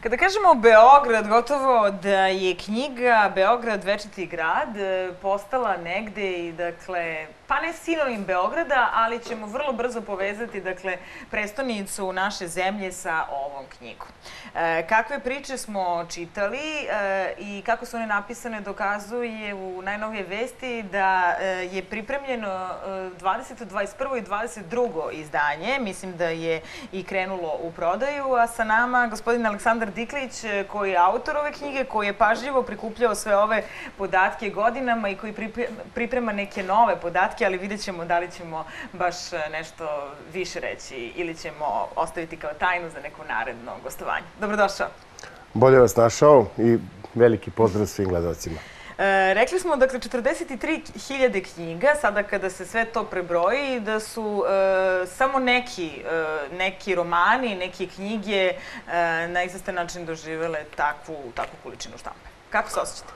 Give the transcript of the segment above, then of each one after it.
Kada kažemo Beograd, gotovo da je knjiga Beograd večiti grad e, postala negde i dakle, pa ne sinonim Beograda, ali ćemo vrlo brzo povezati dakle, prestonicu naše zemlje sa ovom knjigom. E, kakve priče smo čitali e, i kako su one napisane dokazuje u najnovije vesti da e, je pripremljeno e, 20. 21. i 22. izdanje. Mislim da je i krenulo u prodaju, a sa nama gospodin Aleksandar Diklić, e, koji je autor ove knjige, koji je pažljivo prikupljao sve ove podatke godinama i koji priprema neke nove podatke, ali vidjet ćemo da li ćemo baš e, nešto više reći ili ćemo ostaviti kao tajnu za neko naredno gostovanje. Dobrodošao. Bolje vas našao i veliki pozdrav svim gledalcima. E, rekli smo, dakle, 43.000 knjiga, sada kada se sve to prebroji, da su e, samo neki, e, neki romani, neke knjige na izvestan način doživele takvu, takvu količinu štampe. Kako se osjećate?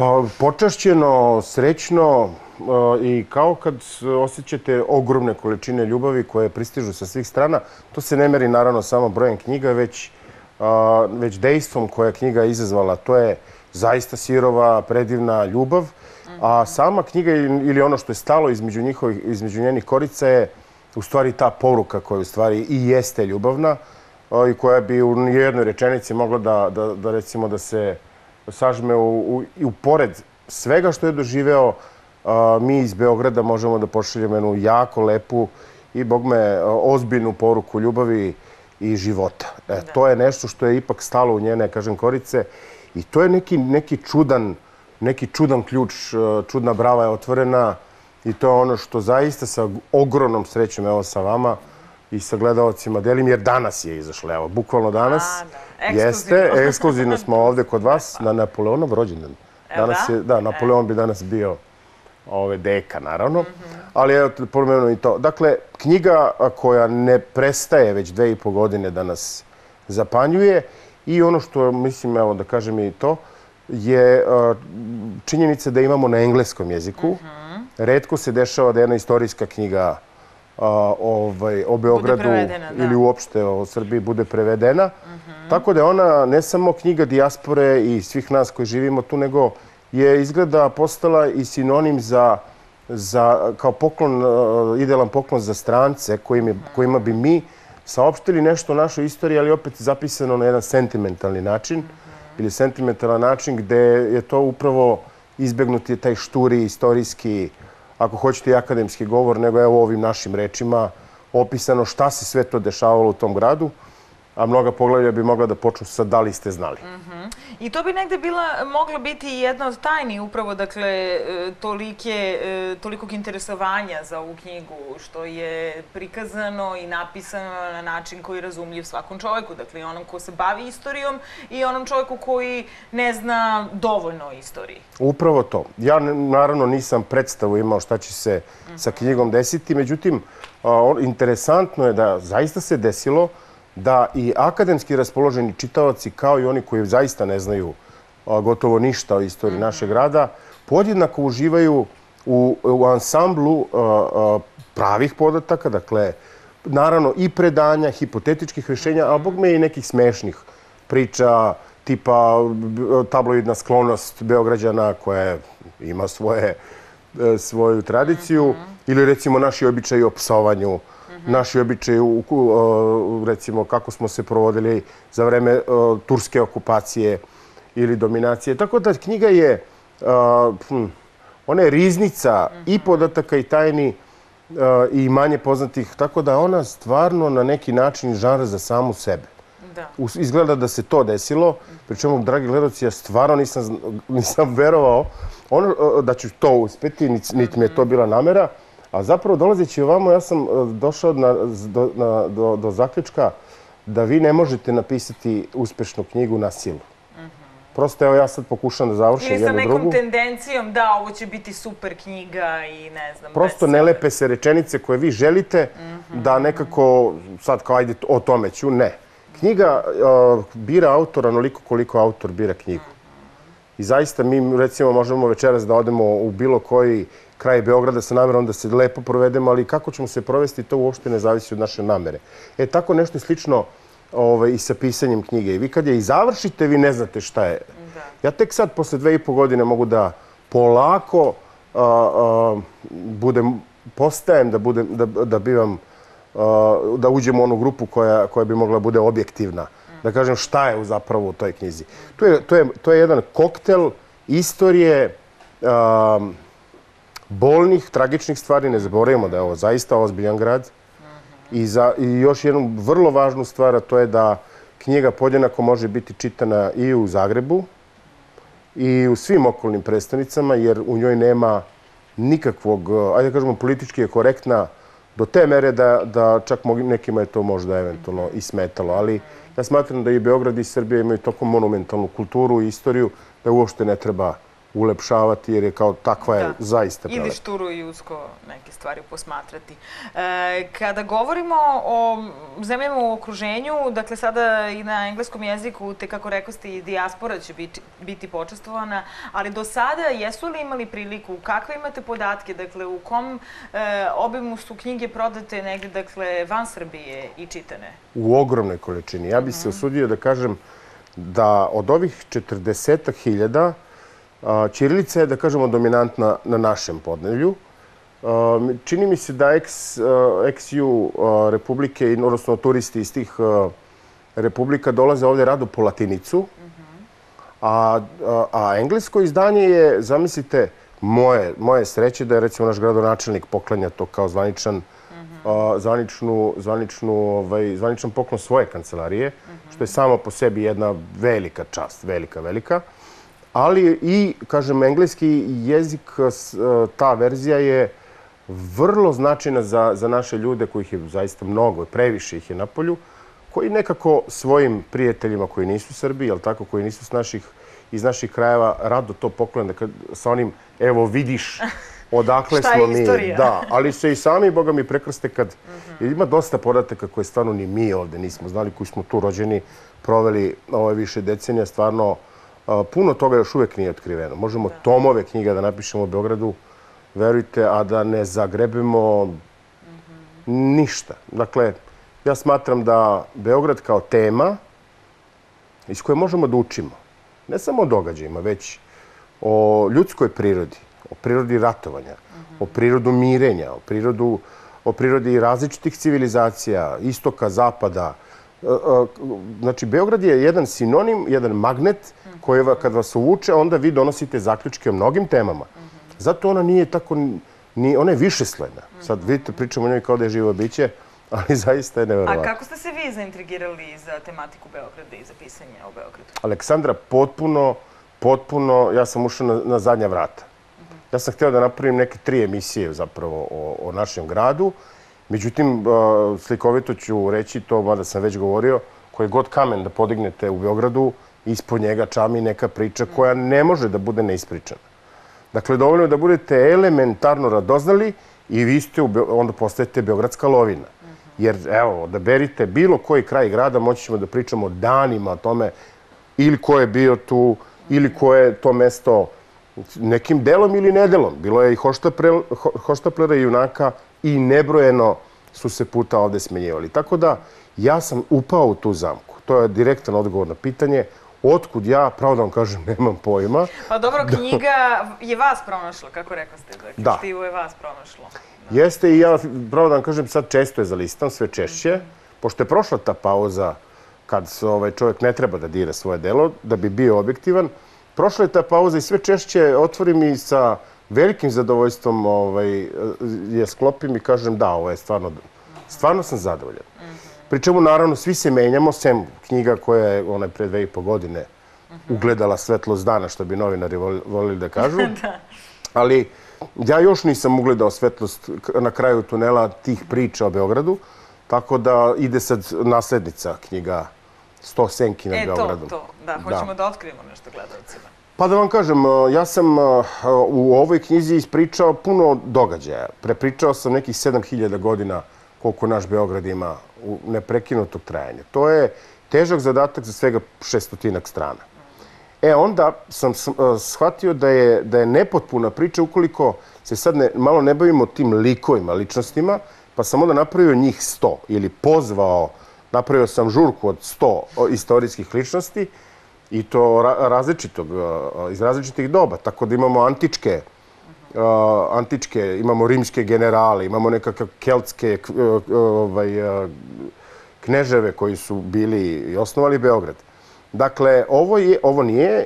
Pa, počašćeno, srećno e, i kao kad osjećate ogromne količine ljubavi koje pristižu sa svih strana, to se ne meri naravno samo brojem knjiga, već, e, već dejstvom koje je knjiga izazvala. To je zaista sirova, predivna ljubav. A sama knjiga ili ono što je stalo između, njihovih, između njenih korica je u stvari ta poruka koja u stvari i jeste ljubavna e, i koja bi u jednoj rečenici mogla da, da, da recimo da se sažme u, u, i u pored svega što je doživeo, mi iz Beograda možemo da pošaljemo jednu jako lepu i, bog me, ozbiljnu poruku ljubavi i života. E, to je nešto što je ipak stalo u njene, kažem, korice I to je neki, neki, čudan, neki čudan ključ, e, čudna brava je otvorena i to je ono što zaista sa ogromnom srećom, evo sa vama i sa gledalcima delim, jer danas je izašlo, evo, bukvalno danas. A, da. Jeste, ekskluzivno smo ovde kod vas na Napoleonov rođendan. Danas je, da, Napoleon bi danas bio ove deka, naravno. Mhm. Ali evo, pomenu i to. Dakle, knjiga koja ne prestaje već dve i po godine da nas zapanjuje I ono što mislim, evo da kažem i to, je činjenica da imamo na engleskom jeziku. Mhm. Redko se dešava da jedna istorijska knjiga ovaj, o Beogradu ili uopšte o Srbiji bude prevedena. Tako da je ona ne samo knjiga dijaspore i svih nas koji živimo tu, nego je izgleda postala i sinonim za za, kao poklon, idealan poklon za strance kojima, kojima bi mi saopštili nešto o našoj istoriji, ali opet zapisano na jedan sentimentalni način ili sentimentalan način gde je to upravo izbegnuti taj šturi, istorijski, ako hoćete i akademski govor, nego evo ovim našim rečima opisano šta se sve to dešavalo u tom gradu a mnoga poglavlja bi mogla da počnu sa da li ste znali. Mhm. I to bi negde bila, mogla biti jedna od tajni upravo, dakle, e, tolike, e, tolikog interesovanja za ovu knjigu, što je prikazano i napisano na način koji je razumljiv svakom čovjeku, dakle, i onom ko se bavi istorijom i onom čovjeku koji ne zna dovoljno o istoriji. Upravo to. Ja, naravno, nisam predstavu imao šta će se sa knjigom desiti, međutim, interesantno je da zaista se desilo da i akademski raspoloženi čitavaci, kao i oni koji zaista ne znaju gotovo ništa o istoriji mhm. našeg grada, podjednako uživaju u ansamblu pravih podataka, dakle, naravno i predanja, hipotetičkih rješenja, a bog me i nekih smešnih priča, tipa tabloidna sklonost Beograđana koja ima svoje, e, svoju tradiciju, mhm. ili recimo naši običaji o psovanju, naši običaji, recimo kako smo se provodili za vreme turske okupacije ili dominacije. Tako da knjiga je, hm, ona je riznica i podataka i tajni i manje poznatih, tako da ona stvarno na neki način žanra za samu sebe. Izgleda da se to desilo, pričemu, dragi gledoci, ja stvarno nisam verovao da ću to uspeti, niti mi je to bila namera. A zapravo, dolazeći ovamo, ja sam e, došao do zaključka da vi ne možete napisati uspešnu knjigu na silu. Mhm. Prosto, evo, ja sad pokušam da završim jednu drugu. Ili sa nekom tendencijom da ovo će biti super knjiga i ne znam... Prosto ne lepe se rečenice koje vi želite mhm. da nekako, sad kao ajde o tome ću, ne. Knjiga e, bira autora onoliko koliko autor bira knjigu. I zaista mi, recimo, možemo večeras da odemo u bilo koji kraj Beograda sa namerom da se lepo provedemo, ali kako ćemo se provesti, to uopšte ne zavisi od naše namere. E, tako nešto slično ovaj, i sa pisanjem knjige. I vi kad je i završite, vi ne znate šta je. Ja tek sad, posle dve i po godine, mogu da polako a, a, budem, postajem da, budem, da, da bivam, a, da uđem u onu grupu koja, koja bi mogla bude objektivna. Da kažem šta je zapravo u toj knjizi. To je, to je, to je jedan koktel istorije, bolnih, tragičnih stvari. Ne zaboravimo da je ovo zaista ozbiljan grad. I, za, I još jednu vrlo važnu stvar, a to je da knjiga podjenako može biti čitana i u Zagrebu i u svim okolnim predstavnicama, jer u njoj nema nikakvog, eh, ajde da kažemo, politički je korektna do te mere da, da čak nekima je to možda eventualno i smetalo. Ali ja smatram da i Beograd i Srbija imaju toliko monumentalnu kulturu i istoriju da uopšte ne treba ulepšavati jer je kao takva je zaista prelepa. Ili šturu i usko neke stvari posmatrati. E, kada govorimo o zemljama u okruženju, dakle sada i na engleskom jeziku, te kako rekao ste i dijaspora će biti, biti počestovana, ali do sada jesu li imali priliku, kakve imate podatke, dakle u kom e, obimu su knjige prodate negde, dakle van Srbije i čitane? U ogromnoj količini. Ja bih se osudio mhm. da kažem da od ovih 40.000 Čirilica je, da kažemo, dominantna na našem podnevlju. Čini mi se da ex-ju republike, odnosno turisti iz tih republika dolaze ovdje rado po latinicu. A englesko izdanje je, zamislite, moje sreće da je, recimo, naš gradonačelnik poklanja to kao zvaničan ovaj, zvaničan poklon svoje kancelarije, što je samo po sebi jedna velika čast, velika, velika ali i, kažem, engleski jezik, e, ta verzija je vrlo značajna za, za naše ljude, kojih je zaista mnogo, previše ih je na polju, koji nekako svojim prijateljima koji nisu Srbi, tako, koji nisu s naših, iz naših krajeva, rado to poklone sa onim, evo vidiš odakle smo mi. Da, ali se i sami, Boga mi, prekrste kad ima dosta podataka koje stvarno ni mi ovde nismo znali, koji smo tu rođeni, proveli ove više decenija, stvarno puno toga još uvijek nije otkriveno. Možemo tomove knjiga da napišemo u Beogradu, verujte, a da ne zagrebimo ništa. Dakle, ja smatram da Beograd kao tema iz koje možemo da učimo, ne samo o događajima, već o ljudskoj prirodi, o prirodi ratovanja, o prirodu mirenja, o, prirodu, o prirodi različitih civilizacija, istoka, zapada. Znači, Beograd je jedan sinonim, jedan magnet koje kad vas uvuče, onda vi donosite zaključke o mnogim temama. Zato ona nije tako, ni, ona je više sledna. Sad vidite, pričamo o njoj kao da je živo biće, ali zaista je nevjerovatno. A kako ste se vi zaintrigirali za tematiku Beograda i za pisanje o Beogradu? Aleksandra, potpuno, potpuno, ja sam ušao na, na zadnja vrata. Ja sam htio da napravim neke tri emisije zapravo o, o našem gradu. Međutim, uh, slikovito ću reći to, mada sam već govorio, koji god kamen da podignete u Beogradu, ispod njega čami neka priča koja ne može da bude neispričana. Dakle, dovoljno je da budete elementarno radoznali i vi ste, onda postajete Beogradska lovina. Jer, evo, da berite bilo koji kraj grada, moći ćemo da pričamo danima o tome ili ko je bio tu, ili ko je to mesto nekim delom ili nedelom. Bilo je i hoštaplera i junaka i nebrojeno su se puta ovde smenjivali. Tako da, ja sam upao u tu zamku. To je direktan odgovor na pitanje. Otkud ja, pravo da vam kažem, nemam pojma. Pa dobro, knjiga je vas pronašla, kako rekao ste. Da. Štivo je vas pronašlo. Jeste i ja, pravo da vam kažem, sad često je za listom, sve češće. Pošto je prošla ta pauza kad ovaj, čovjek ne treba da dira svoje delo, da bi bio objektivan, prošla je ta pauza i sve češće otvorim i sa velikim zadovoljstvom ovaj, je sklopim i kažem da, ovo je stvarno, stvarno sam zadovoljan. Pričemu, naravno, svi se menjamo, sem knjiga koja je pre dve i po godine ugledala svetlost dana, što bi novinari volili da kažu. Ali ja još nisam ugledao svetlost na kraju tunela tih priča o Beogradu, tako da ide sad naslednica knjiga Sto senki na Beogradu. E, to, to. Da, hoćemo da otkrijemo nešto gledalcima. Pa da vam kažem, e, ja sam e, u ovoj knjizi ispričao puno događaja. Prepričao sam nekih 7000 godina koliko naš Beograd ima u neprekinutog trajanja. To je težak zadatak za svega šestotinak strana. E, onda sam e, shvatio da je, da je nepotpuna priča ukoliko se sad ne, malo ne bavimo tim likovima, ličnostima, pa sam onda napravio njih sto ili pozvao napravio sam žurku od 100 istorijskih ličnosti i to različitog, e, e, iz različitih doba. Tako da imamo antičke, e, antičke, imamo rimske generale, imamo nekakve keltske ovaj, kneževe koji su bili i osnovali Beograd. Dakle, ovo, je, ovo nije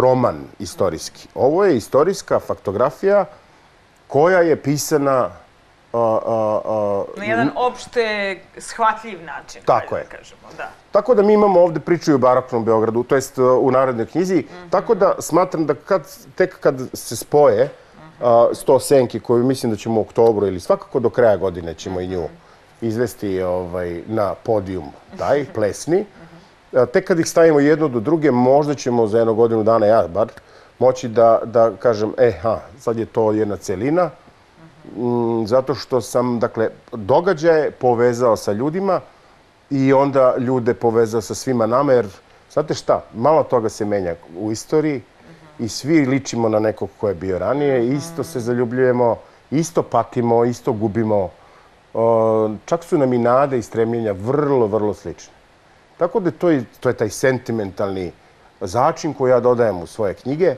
roman istorijski. Ovo je istorijska faktografija koja je pisana Na jedan opšte shvatljiv način. Tako je. Tako da mi imamo ovde priču i u Baroknom Beogradu, to jest u Narodnoj knjizi. Mhm. Tako da smatram da tek kad se spoje sto senki koju mislim da ćemo u oktobru ili svakako do kraja godine ćemo i nju mhm. izvesti ovaj, na podijum taj, plesni. Mhm. Tek kad ih stavimo jedno do druge, možda ćemo za jednu godinu dana, ja bar, moći da kažem, e, ha, sad je to jedna celina, Mm, zato što sam, dakle, događaje povezao sa ljudima i onda ljude povezao sa svima nama, jer, znate šta, malo toga se menja u istoriji i svi ličimo na nekog ko je bio ranije, isto se zaljubljujemo, isto patimo, isto gubimo. Čak su nam i nade i stremljenja vrlo, vrlo slične. Tako da to je, to je taj sentimentalni začin koji ja dodajem u svoje knjige,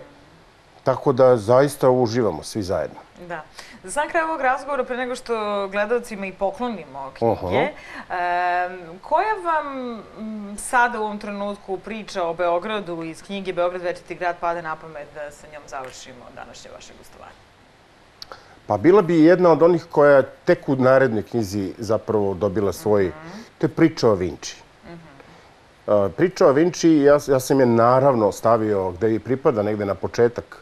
tako da zaista uživamo svi zajedno. Da. Za sam kraj ovog razgovora, pre nego što gledalcima i poklonimo knjige, koja vam sada u ovom trenutku priča o Beogradu iz knjige Beograd večiti grad pade na pamet da sa njom završimo današnje vaše gostovanje? Pa bila bi jedna od onih koja tek u narednoj knjizi zapravo dobila svoj... Mhm. To je priča o Vinči. Mhm. Priča o Vinči, ja sam je naravno stavio gde i pripada, negde na početak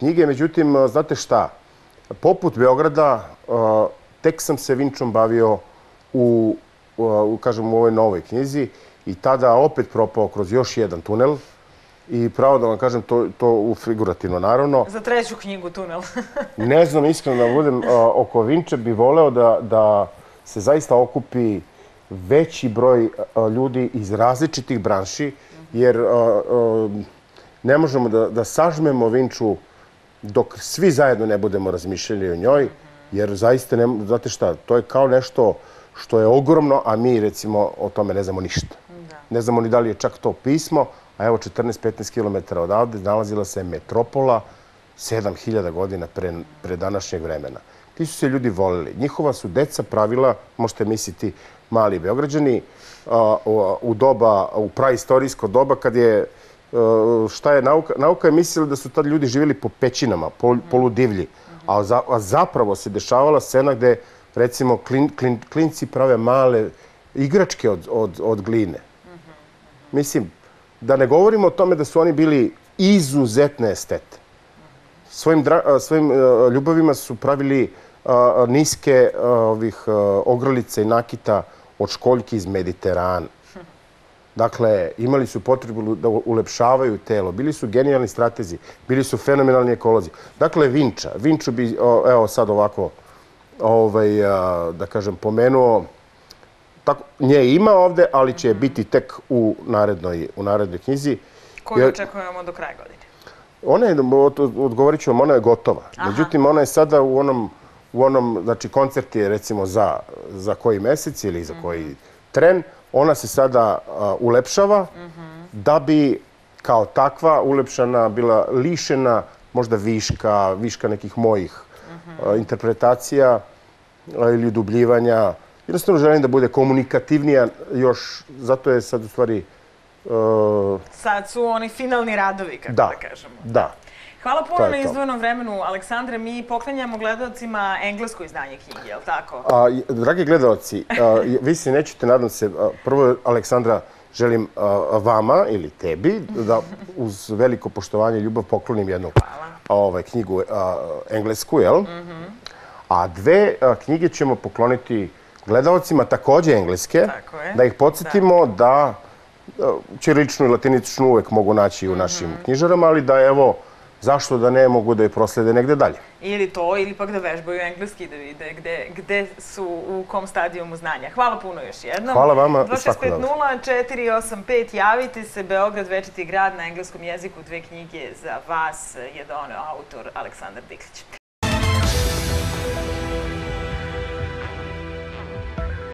knjige. Međutim, znate šta? Poput Beograda, tek sam se Vinčom bavio u, kažem, u ovoj novoj knjizi i tada opet propao kroz još jedan tunel. I pravo da vam kažem, to, to u figurativno, naravno. Za treću knjigu tunel. ne znam, iskreno da budem, oko Vinče bi voleo da, da se zaista okupi veći broj ljudi iz različitih branši, jer ne možemo da, da sažmemo Vinču dok svi zajedno ne budemo razmišljali o njoj, jer zaista, ne, znate šta, to je kao nešto što je ogromno, a mi recimo o tome ne znamo ništa. Ne znamo ni da li je čak to pismo, a evo 14-15 km odavde nalazila se metropola 7000 godina pre, pre današnjeg vremena. Ti su se ljudi volili. Njihova su deca pravila, možete misliti, mali beograđani, u doba, u praistorijsko doba kad je Eh, šta je nauka? Nauka je mislila da su tad ljudi živjeli po pećinama, poludivlji. A zapravo se dešavala scena gde, recimo, klinci prave male igračke od gline. Mislim, da ne govorimo o tome da su oni bili izuzetne estete. Svojim eh, eh, ljubavima su pravili niske ogrlice i nakita od školjki iz Mediterana. Dakle, imali su potrebu da ulepšavaju telo, bili su genijalni stratezi, bili su fenomenalni ekolozi. Dakle, Vinča. Vinču bi, evo sad ovako, ovaj, da kažem, pomenuo. Nje ima ovde, ali će biti tek u narednoj knjizi. Koju očekujemo do kraja godine? Ona je, odgovorit ću vam, ona je gotova. Međutim, ona je sada u onom, u onom, znači, koncert je recimo za koji mesec ili za koji tren, ona se sada ulepšava da bi kao takva ulepšana bila lišena možda viška, viška nekih mojih interpretacija ili dubljivanja. Jednostavno želim da bude komunikativnija još, zato je sad u stvari... Sad su oni finalni radovi, kako da kažemo. Da, Hvala puno na izdvojenom vremenu, Aleksandre. Mi poklanjamo gledalcima englesko izdanje knjige, je li tako? Dragi gledalci, vi se nećete, nadam se, prvo, Aleksandra, želim vama ili tebi da uz veliko poštovanje i ljubav poklonim jednu ovaj, knjigu englesku, jel? Mhm. A dve knjige ćemo pokloniti gledalcima također engleske, da ih podsjetimo da ćiriličnu i latiničnu uvek mogu naći u našim mhm. knjižarama, ali da evo, zašto da ne mogu da je proslede negde dalje. Ili to, ili pak da vežbaju engleski, da vide gde su, u kom stadijumu znanja. Hvala puno još jednom. Hvala vama. 2650-485, javite se, Beograd, večiti grad na engleskom jeziku, dve knjige za vas, je donio autor Aleksandar Diklić.